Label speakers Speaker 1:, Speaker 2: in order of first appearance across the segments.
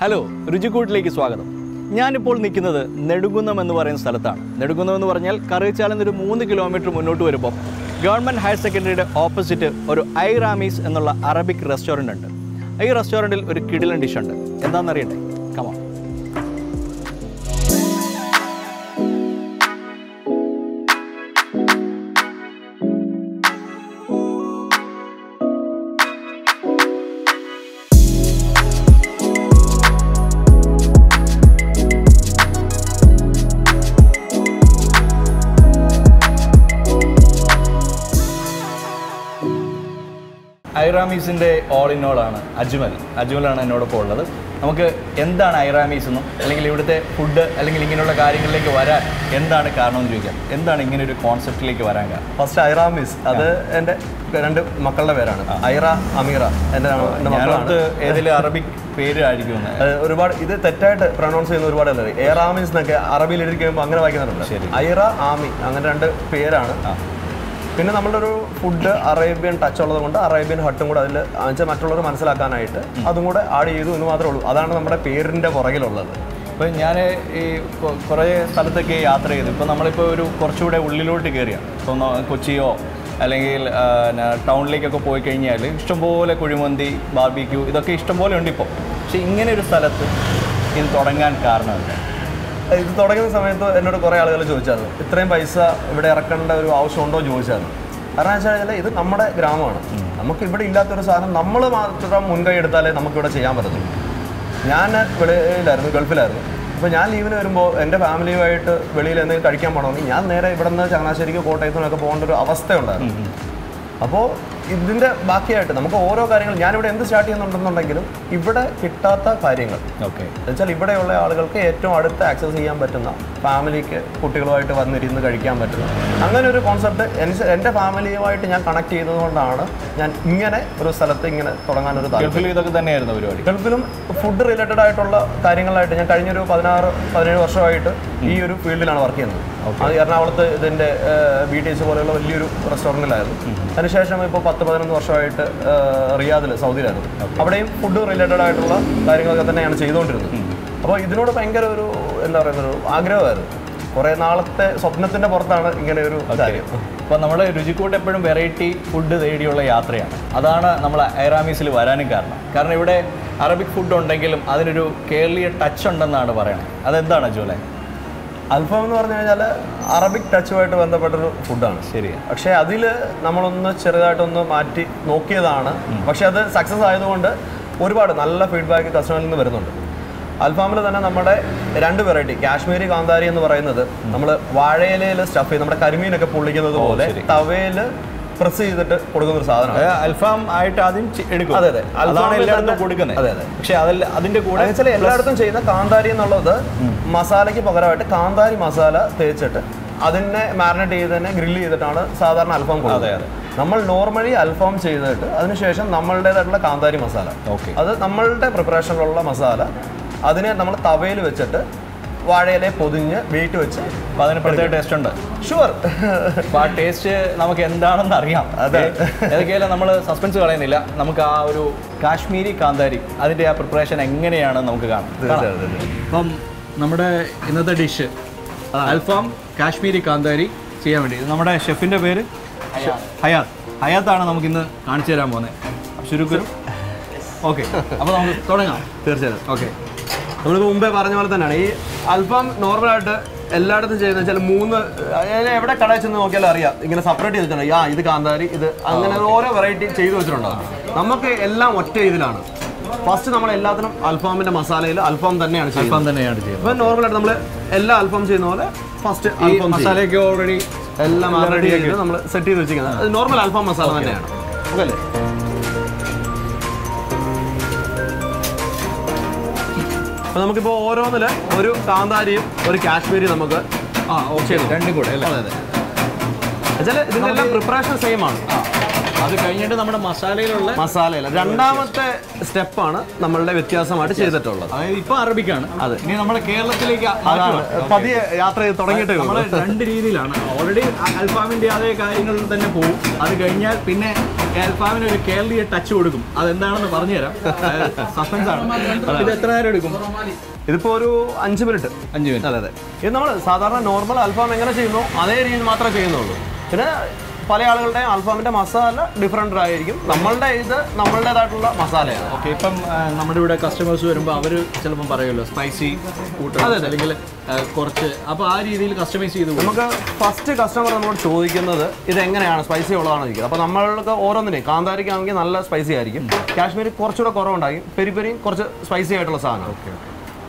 Speaker 1: Hello രുചിക്കൂട്ടിലേക്ക് സ്വാഗതം. ഞാനിപ്പോൾ നിൽക്കുന്നത് നെടുങ്കുന്നം എന്ന് പറയുന്ന സ്ഥലത്താണ്. നെടുങ്കുന്നം എന്ന് പറഞ്ഞാൽ കറിച്ചാലിൽ ഒരു മൂന്ന് കിലോമീറ്റർ മുന്നോട്ട് വരുമ്പോൾ ഗവൺമെന്റ് ഹയർ സെക്കൻഡറിയുടെ ഓപ്പോസിറ്റ് ഒരു ഐ റാമീസ് എന്നുള്ള അറബിക് റെസ്റ്റോറന്റ് ഉണ്ട്. ഈ റെസ്റ്റോറന്റിൽ ഒരു കിടിലൻ ഡിഷ് ഉണ്ട്. എന്താണെന്നറിയണ്ടേ കമാ ഐറാമീസിന്റെ ഓൾ ഇൻ ഓൾ ആണ് അജ്മൽ. അജ്മലാണ് എന്നോടൊപ്പം ഉള്ളത്. നമുക്ക് എന്താണ് ഐറാമീസ് എന്നും അല്ലെങ്കിൽ ഇവിടുത്തെ ഫുഡ് അല്ലെങ്കിൽ ഇങ്ങനെയുള്ള കാര്യങ്ങളിലേക്ക് വരാൻ എന്താണ് കാരണം എന്ന് ചോദിക്കാം. എന്താണ് ഇങ്ങനെ ഒരു കോൺസെപ്റ്റിലേക്ക് വരാൻ കാരണം?
Speaker 2: ഫസ്റ്റ് ഐറാമീസ്. അത് എന്റെ രണ്ട് മക്കളുടെ പേരാണ്. ഐറ അമീറ. എന്റെ മക്കളാണ്.
Speaker 1: ഏതെങ്കിലും അറബിക്
Speaker 2: പേരായിരിക്കും ഒരുപാട് ഇത് തെറ്റായിട്ട് പ്രൊണൗൺസ് ചെയ്യുന്ന ഒരുപാട് ആളുകൾ എറാമീസ് എന്നൊക്കെ അറബിയിൽ എഴുതി കഴിയുമ്പോൾ അങ്ങനെ. വായിക്കുന്നുണ്ട് ഐറ ആമി. അങ്ങനെ രണ്ട് പേരാണ്. പിന്നെ നമ്മളുടെ ഒരു ഫുഡ് അറേബ്യൻ ടച്ച് ഉള്ളത് കൊണ്ട് അറേബ്യൻ ഹട്ടും കൂടെ അതിൽ വെച്ചാൽ മറ്റുള്ളവർ മനസ്സിലാക്കാനായിട്ട് അതും കൂടെ ആഡ് ചെയ്തു എന്ന് മാത്രമേ ഉള്ളൂ. അതാണ് നമ്മുടെ പേരിന്റെ പുറകിലുള്ളത്.
Speaker 1: ഇപ്പം ഞാൻ ഈ കുറേ സ്ഥലത്തൊക്കെ യാത്ര ചെയ്തു. ഇപ്പോൾ നമ്മളിപ്പോൾ ഒരു കുറച്ചുകൂടെ ഉള്ളിലോട്ട് കയറിയാണ് ഇപ്പോൾ കൊച്ചിയോ അല്ലെങ്കിൽ ടൗണിലേക്കൊക്കെ പോയി കഴിഞ്ഞാൽ ഇഷ്ടംപോലെ കുഴിമന്തി ബാർബിക്യൂ ഇതൊക്കെ ഇഷ്ടംപോലെ ഉണ്ട് ഇപ്പോൾ പക്ഷേ ഇങ്ങനെ ഒരു സ്ഥലത്ത് ഇത് തുടങ്ങാൻ കാരണമില്ല.
Speaker 2: ഇത് തുടങ്ങുന്ന സമയത്ത് എന്നോട് കുറേ ആളുകൾ ചോദിച്ചായിരുന്നു ഇത്രയും പൈസ ഇവിടെ ഇറക്കേണ്ട ഒരു ആവശ്യമുണ്ടോ? ചോദിച്ചായിരുന്നു. കാരണം വെച്ചാൽ കഴിഞ്ഞാൽ ഇത് നമ്മുടെ ഗ്രാമമാണ്. നമുക്ക് ഇവിടെ ഇല്ലാത്തൊരു സാധനം നമ്മൾ മാത്രം മുൻകൈ എടുത്താലേ നമുക്കിവിടെ ചെയ്യാൻ പറ്റത്തുള്ളൂ. ഞാൻ വെളിയിലായിരുന്നു ഗൾഫിലായിരുന്നു. അപ്പോൾ ഞാൻ ലീവിന് വരുമ്പോൾ എന്റെ ഫാമിലിയുമായിട്ട് വെളിയിൽ എന്തെങ്കിലും കഴിക്കാൻ പോകണമെങ്കിൽ ഞാൻ നേരെ ഇവിടെ നിന്ന് ചങ്ങനാശ്ശേരിക്കോ കോട്ടയത്തിനൊക്കെ പോകേണ്ട ഒരു അവസ്ഥയുണ്ടായിരുന്നു. അപ്പോൾ ഇതിന്റെ ബാക്കിയായിട്ട് നമുക്ക് ഓരോ കാര്യങ്ങൾ ഞാനിവിടെ എന്ത് സ്റ്റാർട്ട് ചെയ്യുന്നുണ്ടെന്നുണ്ടെങ്കിലും ഇവിടെ കിട്ടാത്ത കാര്യങ്ങൾ.
Speaker 1: ഓക്കെ
Speaker 2: എന്നുവെച്ചാൽ ഇവിടെയുള്ള ആളുകൾക്ക് ഏറ്റവും അടുത്ത് ആക്സസ് ചെയ്യാൻ പറ്റുന്ന ഫാമിലിക്ക് കുട്ടികളുമായിട്ട് വന്നിരുന്ന് കഴിക്കാൻ പറ്റുന്ന. അങ്ങനെ ഒരു കോൺസെപ്റ്റ് എന്റെ ഫാമിലിയുമായിട്ട് ഞാൻ കണക്ട് ചെയ്തതുകൊണ്ടാണ് ഞാൻ ഇങ്ങനെ ഒരു സ്ഥലത്ത് ഇങ്ങനെ തുടങ്ങാൻ
Speaker 1: ഒരു ഇതൊക്കെ തന്നെയായിരുന്നു പരിപാടി.
Speaker 2: ഗൾഫിലും ഫുഡ് റിലേറ്റഡ് ആയിട്ടുള്ള കാര്യങ്ങളായിട്ട് ഞാൻ കഴിഞ്ഞൊരു പതിനാറ് പതിനേഴ് വർഷമായിട്ട് ഈ ഒരു ഫീൽഡിലാണ് വർക്ക് ചെയ്യുന്നത്. അത് എറണാകുളത്ത് ഇതിന്റെ ബി ടി എസ് പോലെയുള്ള വലിയൊരു റെസ്റ്റോറന്റിലായിരുന്നു അതിനുശേഷം ഇപ്പോൾ പത്ത് പതിനൊന്ന് വർഷമായിട്ട് റിയാദിൽ സൗദിയിലായിരുന്നു. അവിടെയും ഫുഡ് റിലേറ്റഡ് ആയിട്ടുള്ള കാര്യങ്ങളൊക്കെ തന്നെയാണ് ചെയ്തുകൊണ്ടിരുന്നത്. അപ്പോൾ ഇതിനോട് ഭയങ്കര ഒരു എന്താ പറയുന്ന ഒരു ആഗ്രഹമായിരുന്നു. കുറേ നാളത്തെ സ്വപ്നത്തിന്റെ പുറത്താണ് ഇങ്ങനെ ഒരു കാര്യം.
Speaker 1: അപ്പോൾ നമ്മൾ രുചിക്കൂട്ട് എപ്പോഴും വെറൈറ്റി ഫുഡ് തേടിയുള്ള യാത്രയാണ്. അതാണ് നമ്മൾ ഐറാമീസിൽ വരാനും കാരണം. കാരണം ഇവിടെ അറബിക് ഫുഡ് ഉണ്ടെങ്കിലും അതിനൊരു കേരളീയ ടച്ച് ഉണ്ടെന്നാണ് പറയണത്. അതെന്താണ് ജോലെ?
Speaker 2: അൽഫാം എന്ന് പറഞ്ഞു കഴിഞ്ഞാൽ അറബിക് ടച്ചുമായിട്ട് ബന്ധപ്പെട്ടൊരു ഫുഡാണ്
Speaker 1: ശരിയാണ്
Speaker 2: പക്ഷേ അതിൽ നമ്മളൊന്ന് ചെറുതായിട്ടൊന്ന് മാറ്റി നോക്കിയതാണ്. പക്ഷെ അത് സക്സസ് ആയതുകൊണ്ട് ഒരുപാട് നല്ല ഫീഡ്ബാക്ക് കസ്റ്റമറിൽ നിന്ന് വരുന്നുണ്ട്. അൽഫാമിൽ തന്നെ നമ്മുടെ രണ്ട് വെറൈറ്റി കാശ്മീരി കാന്താരി എന്ന് പറയുന്നത് നമ്മൾ വാഴയിലയിൽ സ്റ്റഫ് ചെയ്ത് നമ്മുടെ കരിമീനൊക്കെ പൊള്ളിക്കുന്നത് പോലെ. തവയിൽ പ്രസ് ചെയ്തിട്ട് കൊടുക്കുന്ന ഒരു സാധനമാണ്
Speaker 1: അൽഫാം ആയിട്ട് ആദ്യം എടുക്കും.
Speaker 2: അതെ, അതെ.
Speaker 1: അതാണ്
Speaker 2: അൽഫാമിൽ
Speaker 1: എല്ലായിടത്തും കൊടുക്കുന്നത്.
Speaker 2: അതെ, അതെ.
Speaker 1: പക്ഷേ അതിൽ അതിന്റെ കൂടെ
Speaker 2: എല്ലായിടത്തും ചെയ്യുന്ന കാന്താരി എന്നുള്ളത് മസാലയ്ക്ക് പകരമായിട്ട് കാന്താരി മസാല തേച്ചിട്ട് അതിനെ മാരിനേറ്റ് ചെയ്ത് തന്നെ ഗ്രില്ല് ചെയ്തിട്ടാണ് സാധാരണ അൽഫാം
Speaker 1: അതെ,
Speaker 2: കൊടുക്കുന്നത് നമ്മൾ നോർമലി അൽഫാം ചെയ്തിട്ട് അതിനുശേഷം നമ്മളുടേതായിട്ടുള്ള കാന്താരി മസാല.
Speaker 1: ഓക്കെ.
Speaker 2: അത് നമ്മളുടെ പ്രിപ്പറേഷനിലുള്ള മസാല. അതിനെ നമ്മൾ തവയിൽ വെച്ചിട്ട് വാഴയിലെ പൊതിഞ്ഞ് വെയിറ്റ് വെച്ച്
Speaker 1: അതിന് പ്രത്യേക ടേസ്റ്റ് ഉണ്ട്?
Speaker 2: ഷുവർ
Speaker 1: അപ്പൊ ആ ടേസ്റ്റ് നമുക്ക് എന്താണെന്ന് അറിയാം.
Speaker 2: അതെ.
Speaker 1: ഏതൊക്കെയാലും നമ്മൾ സസ്പെൻസ് കളയുന്നില്ല. നമുക്ക് ആ ഒരു കാശ്മീരി കാന്താരി അതിന്റെ ആ പ്രിപ്പറേഷൻ എങ്ങനെയാണ് നമുക്ക് കാണാം. അപ്പം നമ്മുടെ ഇന്നത്തെ ഡിഷ് അൽഫാം കാശ്മീരി കാന്താരി ചെയ്യാൻ വേണ്ടി. നമ്മുടെ ഷെഫിന്റെ പേര്? ഹയാത്ത്. ഹയാത്താണ് നമുക്ക് ഇന്ന് കാണിച്ചു തരാൻ പോകുന്നത്. ചുരുക്കരും. ഓക്കെ. അപ്പോൾ നമുക്ക് തുടങ്ങാം.
Speaker 2: തീർച്ചയായും
Speaker 1: ഓക്കെ.
Speaker 2: നമ്മളിപ്പോൾ മുമ്പേ പറഞ്ഞ പോലെ തന്നെയാണ്. ഈ അൽഫാം നോർമലായിട്ട് എല്ലായിടത്തും ചെയ്യുന്ന വെച്ചാൽ മൂന്ന് എവിടെ കടയിൽ ചെന്ന് നോക്കിയാലും അറിയാം. ഇങ്ങനെ സെപ്പറേറ്റ് ചെയ്തിട്ടുണ്ട്. ആ ഇത് കാന്താരി ഇത് അങ്ങനെ ഓരോ വെറൈറ്റി ചെയ്തു വെച്ചിട്ടുണ്ടാവും. നമുക്ക് എല്ലാം ഒറ്റ ഇതിലാണ്. ഫസ്റ്റ് നമ്മൾ എല്ലാത്തിനും അൽഫാമിന്റെ മസാലയിൽ അൽഫാം തന്നെയാണ്
Speaker 1: അൽഫാം തന്നെയാണ് ചെയ്യുന്നത്.
Speaker 2: നോർമൽ നോർമലായിട്ട് നമ്മൾ എല്ലാ അൽഫാം ചെയ്യുന്ന പോലെ ഫസ്റ്റ് അൽഫാം മസാല
Speaker 1: മസാലയൊക്കെ ഓൾറെഡി
Speaker 2: എല്ലാം റെഡി ചെയ്ത് നമ്മൾ സെറ്റ് ചെയ്ത് വെച്ചിരിക്കുന്നത്. അത് നോർമൽ അൽഫാം മസാല തന്നെയാണ്. ഓക്കെ അല്ലേ? അപ്പൊ നമുക്കിപ്പോ ഓരോന്നിൽ ഒരു കാന്താരിയും ഒരു കാശ്മീരി നമുക്ക്
Speaker 1: ആ ഓക്കെ രണ്ടും കൂടെ അല്ലേ?
Speaker 2: അതെ അതെ. എന്നുവെച്ചാൽ ഇതിന്റെ എല്ലാം പ്രിപ്പറേഷൻ സെയിം ആണ്.
Speaker 1: അത് കഴിഞ്ഞിട്ട് നമ്മുടെ മസാലയിലുള്ള
Speaker 2: മസാലയില. രണ്ടാമത്തെ സ്റ്റെപ്പാണ് നമ്മളുടെ വ്യത്യാസമായിട്ട് ചെയ്തിട്ടുള്ളത്.
Speaker 1: അതായത് ഇപ്പൊ അറബിക്കാണ്.
Speaker 2: അതെ.
Speaker 1: ഇനി നമ്മുടെ കേരളത്തിലേക്ക്
Speaker 2: അതാണ്. പതിയെ യാത്ര ചെയ്ത് തുടങ്ങിയിട്ടേ
Speaker 1: നമ്മൾ രണ്ട് രീതിയിലാണ്. ഓൾറെഡി അൽഫാമിന്റെ അതേ കാര്യങ്ങളിൽ തന്നെ പോകും അത് കഴിഞ്ഞാൽ പിന്നെ അൽഫാമിന് ഒരു കേരളീയ ടച്ച് കൊടുക്കും. അതെന്താണെന്ന് പറഞ്ഞുതരാം. സസ്പെൻസ് ആണ്. ഇത് എത്ര നേരം എടുക്കും?
Speaker 2: ഇതിപ്പോ ഒരു അഞ്ച് മിനിറ്റ്.
Speaker 1: അഞ്ച് മിനിറ്റ്.
Speaker 2: അതെ അതെ. ഇത് നമ്മൾ സാധാരണ നോർമൽ അൽഫാം എങ്ങനെ ചെയ്യുന്നു അതേ രീതിയിൽ മാത്രമേ ചെയ്യുന്നുള്ളൂ. പിന്നെ പല ആളുകളുടെ അൽഫാമിന്റെ മസാല ഡിഫറെന്റ് ആയിരിക്കും. നമ്മളുടെ ഇത് നമ്മളുടേതായിട്ടുള്ള മസാലയാണ്.
Speaker 1: ഓക്കെ ഇപ്പം നമ്മുടെ ഇവിടെ കസ്റ്റമേഴ്സ് വരുമ്പോൾ അവർ ചിലപ്പം പറയുമല്ലോ സ്പൈസി കൂട്ടണം അല്ലെങ്കിൽ കുറച്ച് അപ്പോൾ ആ രീതിയിൽ കസ്റ്റമൈസ് ചെയ്ത്
Speaker 2: നമുക്ക് ഫസ്റ്റ് കസ്റ്റമർ നമ്മളോട് ചോദിക്കുന്നത് ഇത് എങ്ങനെയാണ് സ്പൈസി ഉള്ളതാണോ ചോദിക്കുന്നത് അപ്പോൾ നമ്മൾക്ക് ഓരോന്നിനെയും കാന്താരിക്കാണെങ്കിൽ നല്ല സ്പൈസി ആയിരിക്കും. കാശ്മീരി കുറച്ചുകൂടെ കുറവുണ്ടാകും. പെരി പെരിയും കുറച്ച് സ്പൈസി ആയിട്ടുള്ള സാധനം ഓക്കെ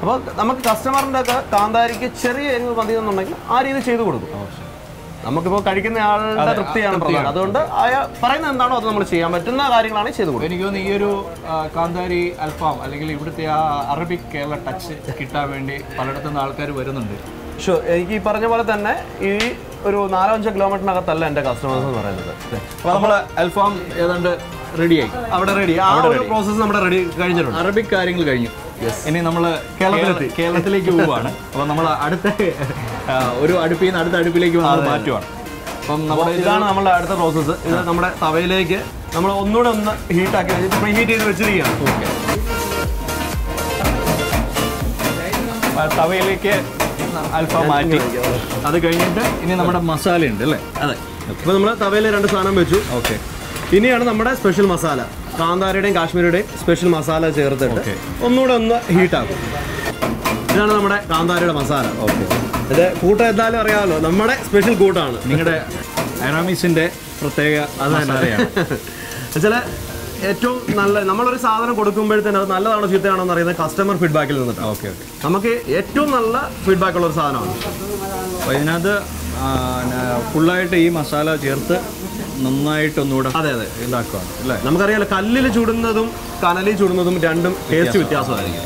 Speaker 2: അപ്പോൾ നമുക്ക് കസ്റ്റമറിന്റെ ഒക്കെ കാന്താരിക്ക് ചെറിയ എരിവ് മതി എന്നുണ്ടെങ്കിൽ ആ രീതിയിൽ ചെയ്ത് കൊടുക്കും. നമുക്കിപ്പോൾ കഴിക്കുന്ന ആളുടെ തൃപ്തിയാണ് പ്രധാനം. അതുകൊണ്ട് അയാൾ പറയുന്നത് എന്താണോ അത് നമ്മൾ ചെയ്യാൻ പറ്റുന്ന കാര്യങ്ങളാണ് ചെയ്തു കൊടുക്കുന്നത്
Speaker 1: എനിക്ക് തോന്നുന്നു ഈ ഒരു കാന്താരി അൽഫാം അല്ലെങ്കിൽ ഇവിടുത്തെ ആ അറബിക് കേരള ടച്ച് കിട്ടാൻ വേണ്ടി പലയിടത്തുനിന്ന് ആൾക്കാർ വരുന്നുണ്ട്.
Speaker 2: ഷോ എനിക്ക് ഈ പറഞ്ഞ പോലെ തന്നെ ഈ ഒരു നാലോ അഞ്ചോ കിലോമീറ്ററിനകത്തല്ല എന്റെ കസ്റ്റമേഴ്സ് എന്ന് പറയുന്നത്.
Speaker 1: അപ്പോൾ നമ്മൾ അൽഫാം ഏതാണ്ട് റെഡിയായി
Speaker 2: അവിടെ റെഡി ആ ഒരു പ്രോസസ്സ് നമ്മുടെ റെഡി കഴിഞ്ഞിട്ടുണ്ട്.
Speaker 1: അറബിക് കാര്യങ്ങൾ കഴിഞ്ഞു. ഇനി നമ്മൾ
Speaker 2: കേരളത്തിലെത്തി.
Speaker 1: കേരളത്തിലേക്ക് പോവുകയാണ്. അപ്പോൾ നമ്മൾ അടുത്ത ഒരു അടുപ്പിൽ നിന്ന് അടുത്ത അടുപ്പിലേക്ക് നമ്മൾ മാറ്റുവാണ്. അപ്പം നമ്മുടെ
Speaker 2: ഇതാണ് നമ്മുടെ അടുത്ത പ്രോസസ്സ് ഇത് നമ്മുടെ തവയിലേക്ക് നമ്മൾ ഒന്നുകൂടെ ഒന്ന് ഹീറ്റാക്കി പ്രീ ഹീറ്റ് ചെയ്ത് വെച്ചിരിക്കുകയാണ്.
Speaker 1: ഓക്കെ. തവയിലേക്ക് അൽഫാം മാറ്റി. അത്. കഴിഞ്ഞിട്ട് ഇനി നമ്മുടെ മസാല ഉണ്ട് അല്ലേ?
Speaker 2: അതെ. അപ്പോൾ നമ്മൾ തവയിൽ രണ്ട് സാധനം വെച്ചു.
Speaker 1: ഓക്കെ
Speaker 2: ഇനിയാണ് നമ്മുടെ സ്പെഷ്യൽ മസാല കാന്താരയുടെയും കാശ്മീരുടെയും സ്പെഷ്യൽ മസാല ചേർത്തിട്ട് ഒന്നുകൂടെ ഒന്ന് ഹീറ്റാക്കും ഇതാണ് നമ്മുടെ കാന്താരിയുടെ മസാല.
Speaker 1: ഓക്കെ.
Speaker 2: ഇത് കൂട്ടം എന്തായാലും അറിയാമല്ലോ. നമ്മുടെ സ്പെഷ്യൽ കൂട്ടാണ്.
Speaker 1: നിങ്ങളുടെ അറാമിസിന്റെ പ്രത്യേക മസാലയാണ്.
Speaker 2: ചില ഏറ്റവും നല്ല നമ്മളൊരു സാധനം കൊടുക്കുമ്പോഴത്തേന് അത് നല്ലതാണോ ചീത്തയാണോ എന്ന് അറിയുന്നത് കസ്റ്റമർ ഫീഡ്ബാക്കിൽ നിന്നിട്ടാണ്
Speaker 1: ഓക്കെ ഓക്കെ.
Speaker 2: നമുക്ക് ഏറ്റവും നല്ല ഫീഡ്ബാക്ക് ഉള്ള ഒരു സാധനമാണ്.
Speaker 1: അപ്പോൾ ഇതിനകത്ത് ഫുള്ളായിട്ട് ഈ മസാല ചേർത്ത് നന്നായിട്ട് ഒന്നുകൂടെ
Speaker 2: അതെ അതെ.
Speaker 1: ഇതാക്കുകയാണ് അല്ലേ?
Speaker 2: നമുക്കറിയാലോ കല്ലിൽ ചുടുന്നതും കനലിൽ ചുടുന്നതും രണ്ടും ടേസ്റ്റ് വ്യത്യാസമായിരിക്കും.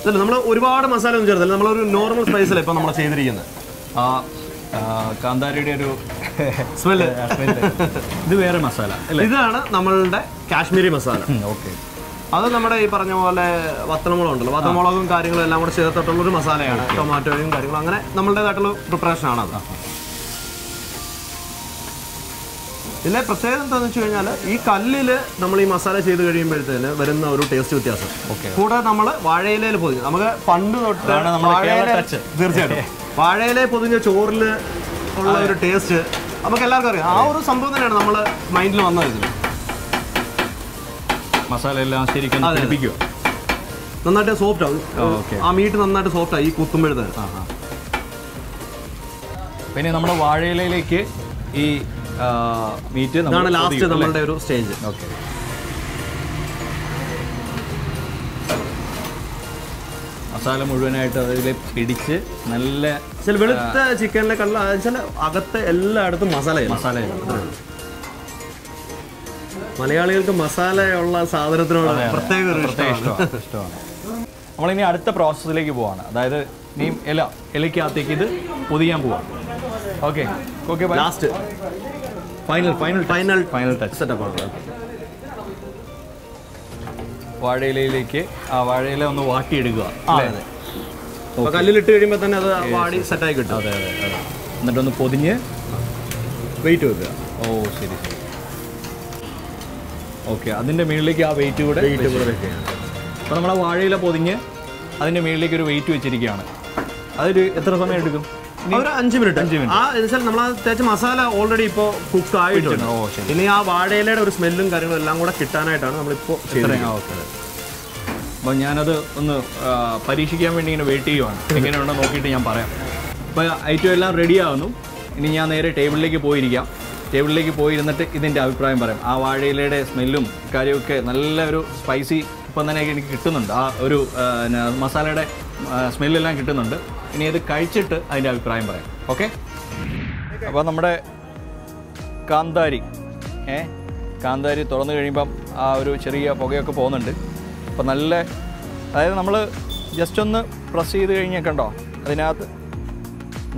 Speaker 2: ഇതല്ല നമ്മൾ ഒരുപാട് മസാല ഒന്നും ചേർത്തില്ല. നമ്മളൊരു നോർമൽ സ്പൈസിലാണ് ഇപ്പം നമ്മൾ ചെയ്തിരിക്കുന്നത്
Speaker 1: ആ കാന്താരിയുടെ ഒരു
Speaker 2: സ്മെല്ല്
Speaker 1: smell. ഇത് വേറെ മസാല അല്ലേ?
Speaker 2: ഇതാണ് നമ്മളുടെ കാശ്മീരി മസാല.
Speaker 1: ഓക്കെ.
Speaker 2: അത് നമ്മുടെ ഈ പറഞ്ഞ പോലെ വത്തനമുളക് ഉണ്ടല്ലോ വത്തമുളകും കാര്യങ്ങളും എല്ലാം കൂടെ ചേർത്തിട്ടുള്ള ഒരു മസാലയാണ് ടൊമാറ്റോയും കാര്യങ്ങളും. അങ്ങനെ നമ്മളുടേതായിട്ടുള്ള പ്രിപ്പറേഷൻ ആണ് അത് ഇതിലെ പ്രത്യേകത എന്താണെന്ന് വെച്ച് കഴിഞ്ഞാൽ ഈ കല്ലിൽ നമ്മൾ ഈ മസാല ചെയ്ത് കഴിയുമ്പോഴത്തേന് വരുന്ന ഒരു ടേസ്റ്റ് വ്യത്യാസം. കൂടെ നമ്മൾ വാഴയിലയിൽ പൊതിഞ്ഞു നമുക്ക് പണ്ട് തൊട്ട്. തീർച്ചയായിട്ടും. വാഴയിലെ പൊതിഞ്ഞ ചോറിൽ ഉള്ള ഒരു ടേസ്റ്റ് നമുക്ക് എല്ലാവർക്കും അറിയാം. ആ ഒരു സംഭവം തന്നെയാണ് നമ്മൾ മൈൻഡിൽ വന്നത് ഇതിൽ
Speaker 1: മസാല എല്ലാം ശരിക്കും.
Speaker 2: നന്നായിട്ട് സോഫ്റ്റ് ആവും. ആ മീറ്റ് നന്നായിട്ട് സോഫ്റ്റ് ആയി കുത്തുമ്പോഴത്തേന്.
Speaker 1: പിന്നെ നമ്മുടെ വാഴയിലയിലേക്ക് ഈ മീറ്റ്
Speaker 2: ഇതാണ് ലാസ്റ്റ് നമ്മളുടെ ഒരു സ്റ്റേജ്
Speaker 1: ഓക്കെ മസാല മുഴുവനായിട്ട് അതിൽ പിടിച്ച് നല്ല
Speaker 2: ചില വെളുത്ത ചിക്കനിലെ കള്ള ചില അകത്ത് എല്ലായിടത്തും മസാല
Speaker 1: മസാല
Speaker 2: മലയാളികൾക്ക് മസാലയുള്ള സാധനത്തിനോട് പ്രത്യേക ഇഷ്ടമാണ്.
Speaker 1: നമ്മളിനി അടുത്ത പ്രോസസ്സിലേക്ക് പോവാണ്. അതായത് നീ ഇല ഇലയ്ക്കകത്തേക്ക് ഇത് പൊതിയാൻ പോവാം okay okay
Speaker 2: last
Speaker 1: final final
Speaker 2: final
Speaker 1: final touch
Speaker 2: setup ആണ്.
Speaker 1: വാഴയിലയിലേക്ക് ആ വാഴയില ഒന്ന് വാട്ടിയെടുക്കുക. എടുക്കുക
Speaker 2: അതെ. കല്ലിലിട്ട് കഴിയുമ്പോൾ തന്നെ അത് വാടി സെറ്റായി കിട്ടും.
Speaker 1: അതെ അതെ അതെ. എന്നിട്ടൊന്ന് പൊതിഞ്ഞ്
Speaker 2: വെയിറ്റ് വെക്കുക.
Speaker 1: ഓ ശരി ശരി. ഓക്കെ അതിന്റെ മുകളിലേക്ക് ആ വെയിറ്റ് കൂടെ
Speaker 2: വെയിറ്റ് കൂടെ വെക്കുക.
Speaker 1: അപ്പോൾ നമ്മൾ ആ വാഴയില പൊതിഞ്ഞ് അതിന്റെ മുകളിലേക്ക് ഒരു വെയിറ്റ് വെച്ചിരിക്കുകയാണ്. അതൊരു എത്ര സമയം എടുക്കും?
Speaker 2: ഒരു അഞ്ച് മിനിറ്റ്.
Speaker 1: അഞ്ച് മിനിറ്റ്.
Speaker 2: ആ എന്നുവെച്ചാൽ നമ്മൾ ആ തേച്ച മസാല ഓൾറെഡി ഇപ്പോൾ കുക്ക് ആയിട്ടുണ്ട്. ഇനി ആ വാഴയിലയുടെ ഒരു സ്മെല്ലും കാര്യങ്ങളും എല്ലാം കൂടെ കിട്ടാനായിട്ടാണ് നമ്മളിപ്പോൾ
Speaker 1: അപ്പൊ അപ്പോൾ ഞാനത് ഒന്ന് പരീക്ഷിക്കാൻ വേണ്ടി ഇങ്ങനെ വെയിറ്റ് ചെയ്യുവാണ്. എങ്ങനെയുണ്ടോ നോക്കിയിട്ട് ഞാൻ പറയാം. അപ്പോൾ ഐറ്റം എല്ലാം റെഡി ആവുന്നു. ഇനി ഞാൻ നേരെ ടേബിളിലേക്ക് പോയിരിക്കാം. ടേബിളിലേക്ക് പോയിരുന്നിട്ട് ഇതിന്റെ അഭിപ്രായം പറയാം. ആ വാഴയിലയുടെ സ്മെല്ലും കാര്യമൊക്കെ നല്ലൊരു സ്പൈസി ഇപ്പം തന്നെ എനിക്ക് കിട്ടുന്നുണ്ട്. ആ ഒരു മസാലയുടെ സ്മെല്ലെല്ലാം കിട്ടുന്നുണ്ട്. ഇനി ഇത് കഴിച്ചിട്ട് അതിന്റെ അഭിപ്രായം പറയാം. ഓക്കെ? അപ്പോൾ നമ്മുടെ കാന്താരി ഏ? കാന്താരി തുറന്നു കഴിയുമ്പം ആ ഒരു ചെറിയ പുകയൊക്കെ പോകുന്നുണ്ട്. അപ്പോൾ നല്ല അതായത് നമ്മൾ ജസ്റ്റ് ഒന്ന് പ്രസ് ചെയ്ത് കഴിഞ്ഞാൽ കണ്ടോ? അതിനകത്ത്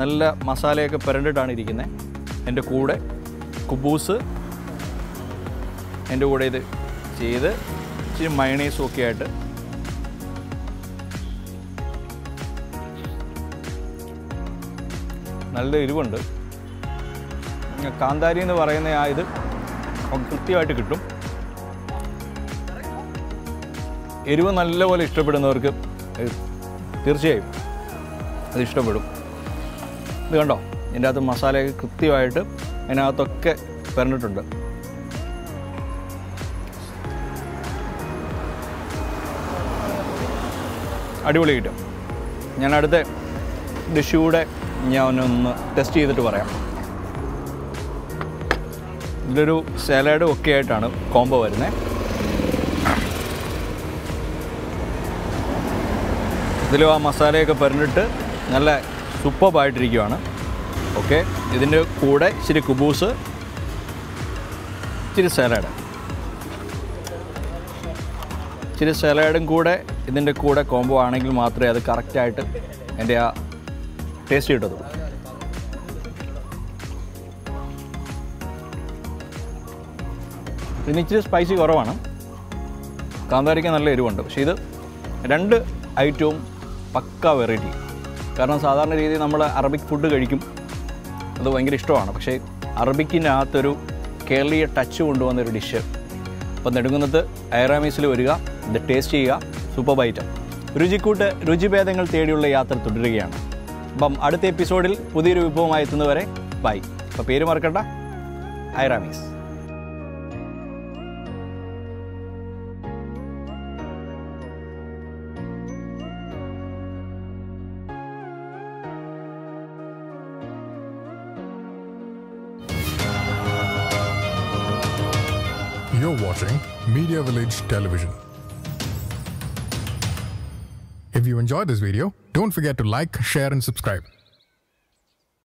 Speaker 1: നല്ല മസാലയൊക്കെ പുരണ്ടിട്ടാണ് ഇരിക്കുന്നത് എന്റെ കൂടെ കുബൂസ് എന്റെ കൂടെ ഇത് ചെയ്ത് ഇച്ചിരി മയണൈസും ഒക്കെ ആയിട്ട്. നല്ല എരിവുണ്ട്. കാന്താരി എന്ന് പറയുന്ന ആ ഇത് കൃത്യമായിട്ട് കിട്ടും. എരിവ് നല്ലപോലെ ഇഷ്ടപ്പെടുന്നവർക്ക് തീർച്ചയായും അത് ഇഷ്ടപ്പെടും. ഇത് കണ്ടോ? ഇതിന്റെ അകത്ത് മസാലയൊക്കെ കൃത്യമായിട്ട് അതിനകത്തൊക്കെ പറഞ്ഞിട്ടുണ്ട് അടിപൊളി കിട്ടും. ഞാൻ അടുത്ത ഡിഷൂടെ ഞാൻ ഒന്ന് ടെസ്റ്റ് ചെയ്തിട്ട് പറയാം. ഇതിലൊരു സാലഡും ഒക്കെ ആയിട്ടാണ് കോംബോ വരുന്നത് ഇതിലും ആ മസാലയൊക്കെ പറഞ്ഞിട്ട് നല്ല സൂപ്പറായിട്ടിരിക്കുവാണ് ഓക്കെ ഇതിന്റെ കൂടെ ഇച്ചിരി കുബൂസ് ഇച്ചിരി സാലഡ് ഇച്ചിരി സലാഡും കൂടെ ഇതിന്റെ കൂടെ കോംബോ ആണെങ്കിൽ മാത്രമേ അത് കറക്റ്റായിട്ട് എന്റെ ആ ടേസ്റ്റ് കിട്ടത്തുള്ളൂ. പിന്നെ ഇച്ചിരി സ്പൈസി കുറവാണ്. കാന്താരിക്ക് നല്ല എരിവുണ്ട്. പക്ഷേ ഇത് രണ്ട് ഐറ്റവും പക്ക വെറൈറ്റി കാരണം സാധാരണ രീതിയിൽ നമ്മൾ അറബിക് ഫുഡ് കഴിക്കും. അത് ഭയങ്കര ഇഷ്ടമാണ്. പക്ഷേ അറബിക്കിനകത്തൊരു കേരളീയ ടച്ച് കൊണ്ടുവന്നൊരു ഡിഷ് അപ്പോൾ നെടുങ്കുന്നത്ത് ഐറാമീസിൽ വരിക ഇത് ടേസ്റ്റ് ചെയ്യുക സൂപ്പർ ബൈറ്റ് രുചിക്കൂട്ട് രുചിഭേദങ്ങൾ തേടിയുള്ള യാത്ര തുടരുകയാണ്. അപ്പം അടുത്ത എപ്പിസോഡിൽ പുതിയൊരു വിഭവമായി എത്തുന്നവരെ ബൈ അപ്പോൾ പേര് മറക്കണ്ട ഐറാമീസ്
Speaker 3: You're watching Media Village Television. If you enjoyed this video, don't forget to like, share, and subscribe.